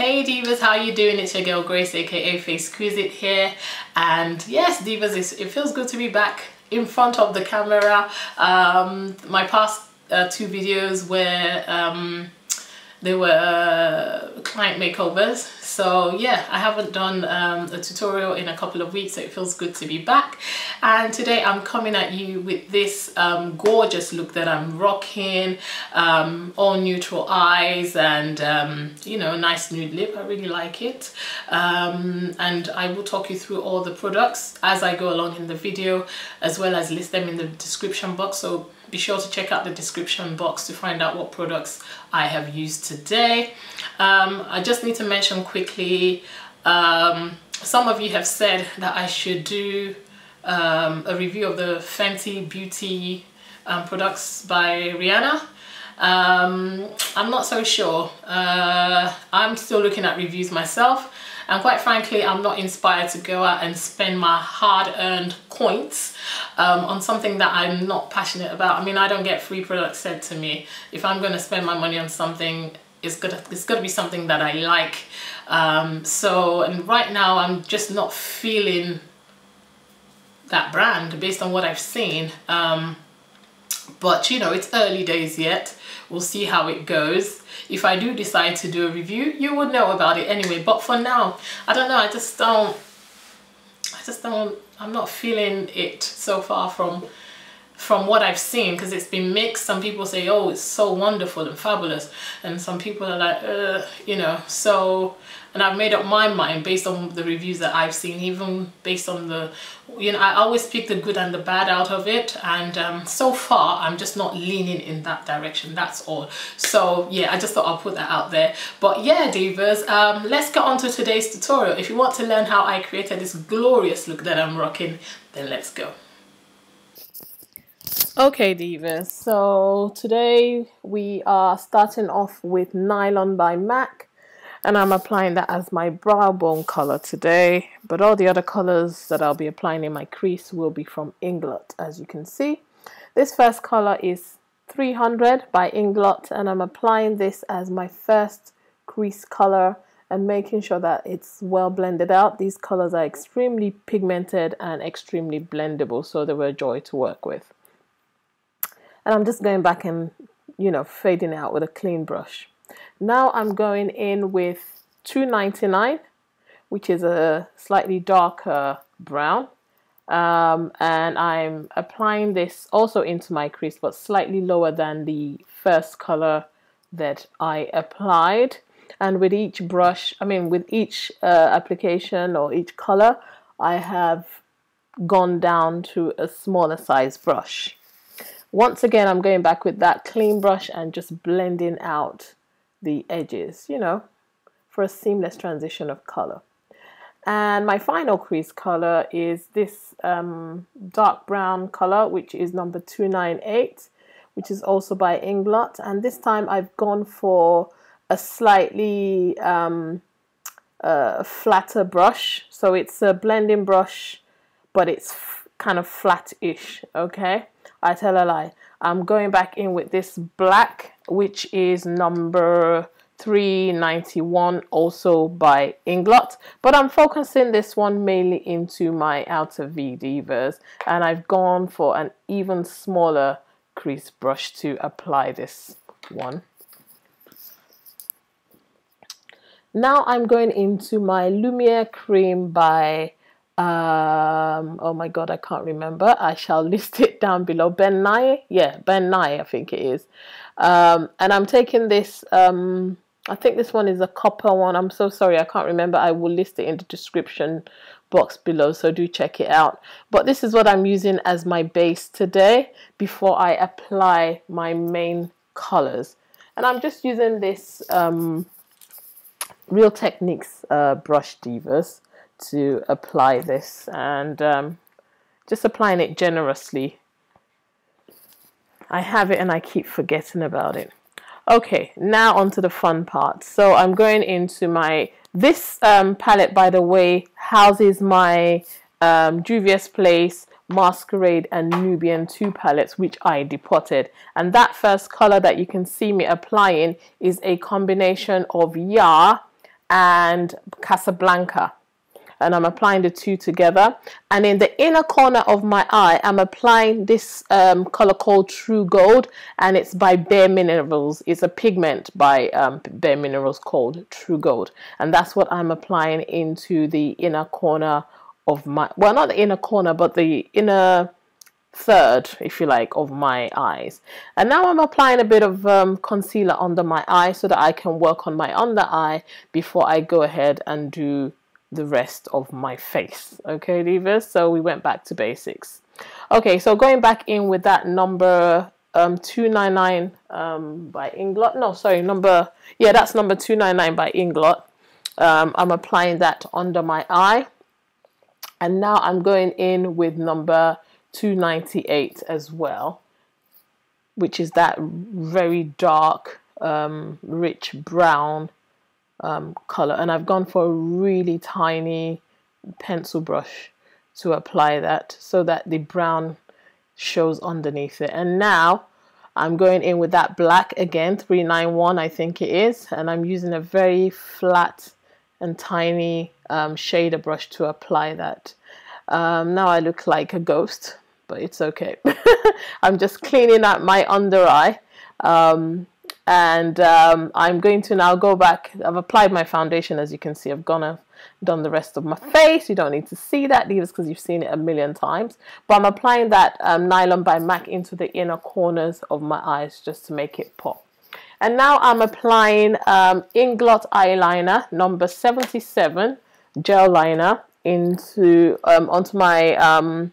Hey Divas, how you doing? It's your girl Grace aka Facequizite here and yes Divas, it feels good to be back in front of the camera. Um, my past uh, two videos were um, they were uh, client makeovers. So yeah I haven't done um, a tutorial in a couple of weeks so it feels good to be back. And today I'm coming at you with this um, gorgeous look that I'm rocking um, all neutral eyes and um, you know a nice nude lip. I really like it. Um, and I will talk you through all the products as I go along in the video as well as list them in the description box. So be sure to check out the description box to find out what products I have used today. Um, I just need to mention quickly, um, some of you have said that I should do um, a review of the Fenty Beauty um, products by Rihanna. Um, I'm not so sure. Uh, I'm still looking at reviews myself and quite frankly I'm not inspired to go out and spend my hard-earned coins um, on something that I'm not passionate about. I mean I don't get free products sent to me. If I'm going to spend my money on something it's gonna it's gonna be something that I like. Um, so and right now I'm just not feeling that brand based on what I've seen. Um, but you know it's early days yet. We'll see how it goes. If I do decide to do a review you would know about it anyway. But for now I don't know I just don't I just don't I'm not feeling it so far from from what I've seen because it's been mixed. Some people say oh it's so wonderful and fabulous and some people are like you know. So and I've made up my mind based on the reviews that I've seen even based on the you know I always pick the good and the bad out of it and um, so far I'm just not leaning in that direction that's all. So yeah I just thought I'll put that out there. But yeah divas um, let's get on to today's tutorial. If you want to learn how I created this glorious look that I'm rocking then let's go Okay divas, so today we are starting off with Nylon by MAC and I'm applying that as my brow bone color today but all the other colors that I'll be applying in my crease will be from Inglot as you can see. This first color is 300 by Inglot and I'm applying this as my first crease color and making sure that it's well blended out. These colors are extremely pigmented and extremely blendable so they were a joy to work with and I'm just going back and you know fading out with a clean brush. Now I'm going in with 299 which is a slightly darker brown. Um, and I'm applying this also into my crease but slightly lower than the first color that I applied. And with each brush I mean with each uh, application or each color I have gone down to a smaller size brush once again, I'm going back with that clean brush and just blending out the edges, you know, for a seamless transition of color. And my final crease color is this um, dark brown color, which is number 298, which is also by Inglot. And this time I've gone for a slightly um, uh, flatter brush. So it's a blending brush, but it's kind of flat-ish, okay? I tell a lie. I'm going back in with this black, which is number 391, also by Inglot. But I'm focusing this one mainly into my outer V divas. And I've gone for an even smaller crease brush to apply this one. Now I'm going into my Lumiere Cream by um, oh my god, I can't remember. I shall list it down below. Ben Nye, yeah, Ben Nye, I think it is. Um, and I'm taking this. Um, I think this one is a copper one. I'm so sorry, I can't remember. I will list it in the description box below, so do check it out. But this is what I'm using as my base today before I apply my main colors. And I'm just using this um, Real Techniques uh, brush divas to apply this and um, just applying it generously. I have it and I keep forgetting about it. Okay, now onto the fun part. So I'm going into my, this um, palette by the way houses my um, Juvia's Place, Masquerade and Nubian 2 palettes which I depotted. And that first color that you can see me applying is a combination of Yaa and Casablanca and I'm applying the two together. And in the inner corner of my eye I'm applying this um, color called True Gold and it's by Bare Minerals. It's a pigment by um, Bare Minerals called True Gold. And that's what I'm applying into the inner corner of my well not the inner corner but the inner third if you like of my eyes. And now I'm applying a bit of um, concealer under my eye so that I can work on my under eye before I go ahead and do the rest of my face. Okay, divas. So we went back to basics. Okay, so going back in with that number um, 299 um, by Inglot. No, sorry, number, yeah, that's number 299 by Inglot. Um, I'm applying that under my eye. And now I'm going in with number 298 as well, which is that very dark, um, rich brown um, color. And I've gone for a really tiny pencil brush to apply that so that the brown shows underneath it. And now I'm going in with that black again 391 I think it is. And I'm using a very flat and tiny um, shader brush to apply that. Um, now I look like a ghost but it's okay. I'm just cleaning up my under eye. Um, and um, I'm going to now go back. I've applied my foundation as you can see. I've gone and done the rest of my face. You don't need to see that. Because you've seen it a million times. But I'm applying that um, nylon by MAC into the inner corners of my eyes just to make it pop. And now I'm applying um, Inglot eyeliner number 77 gel liner into um, onto my um,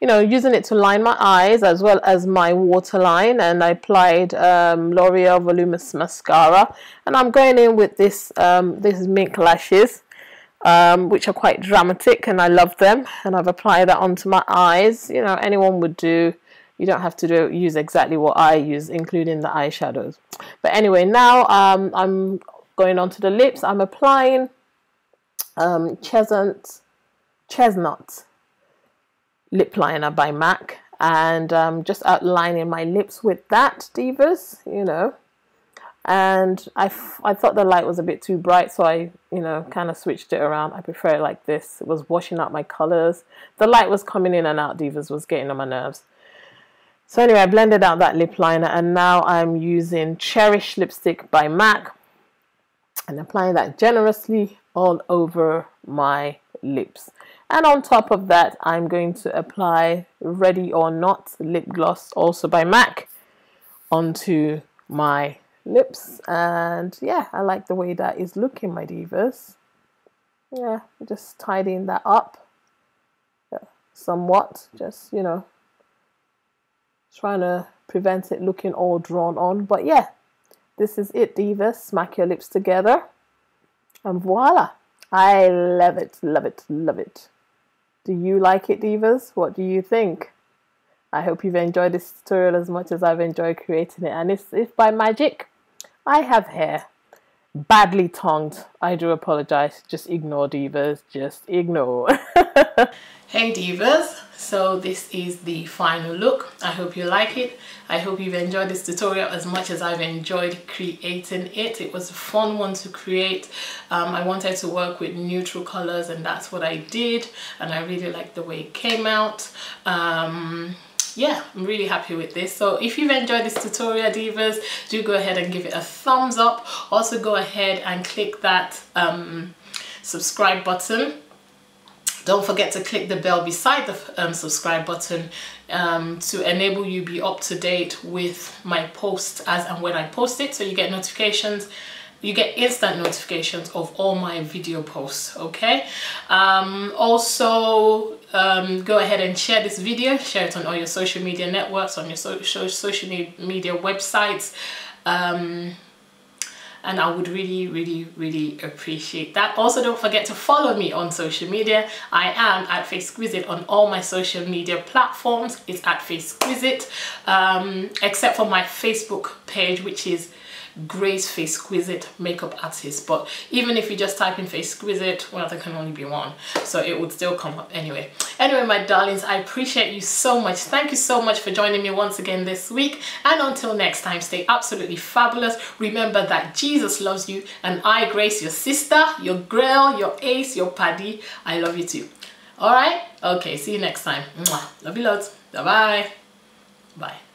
you know, using it to line my eyes as well as my waterline. And I applied um, L'Oreal Voluminous Mascara. And I'm going in with this, um, this Mink Lashes um, which are quite dramatic and I love them. And I've applied that onto my eyes, you know, anyone would do, you don't have to do use exactly what I use including the eyeshadows. But anyway, now um, I'm going on to the lips, I'm applying um, Chestnut lip liner by MAC and um, just outlining my lips with that divas you know. And I, I thought the light was a bit too bright so I you know kind of switched it around. I prefer it like this. It was washing out my colors. The light was coming in and out. Divas was getting on my nerves. So anyway I blended out that lip liner and now I'm using Cherish lipstick by MAC and applying that generously all over my lips and on top of that I'm going to apply Ready or Not lip gloss also by MAC onto my lips. And yeah I like the way that is looking my divas. Yeah just tidying that up yeah, somewhat. Just you know trying to prevent it looking all drawn on. But yeah this is it divas. Smack your lips together. And voila I love it, love it, love it. Do you like it, divas? What do you think? I hope you've enjoyed this tutorial as much as I've enjoyed creating it. And if, if by magic I have hair, badly tongued, I do apologize. Just ignore, divas. Just ignore. hey, divas. So this is the final look. I hope you like it. I hope you've enjoyed this tutorial as much as I've enjoyed creating it. It was a fun one to create. Um, I wanted to work with neutral colors and that's what I did. And I really liked the way it came out. Um, yeah i'm really happy with this. So if you've enjoyed this tutorial divas do go ahead and give it a thumbs up. Also go ahead and click that um, subscribe button. Don't forget to click the bell beside the um, subscribe button um, to enable you be up to date with my posts as and when I post it so you get notifications you get instant notifications of all my video posts okay? Um, also um, go ahead and share this video. Share it on all your social media networks on your so social media websites. Um, and I would really really really appreciate that. Also don't forget to follow me on social media. I am at Facequizite on all my social media platforms. It's at Facequizite um, except for my Facebook page which is Grace Facequizite makeup artist but even if you just type in Facequizite well there can only be one. So it would still come up anyway. Anyway my darlings I appreciate you so much. Thank you so much for joining me once again this week. And until next time stay absolutely fabulous. Remember that Jesus loves you and I Grace your sister your girl your ace your paddy. I love you too. All right? Okay see you next time. Mwah. love you loads. Bye bye bye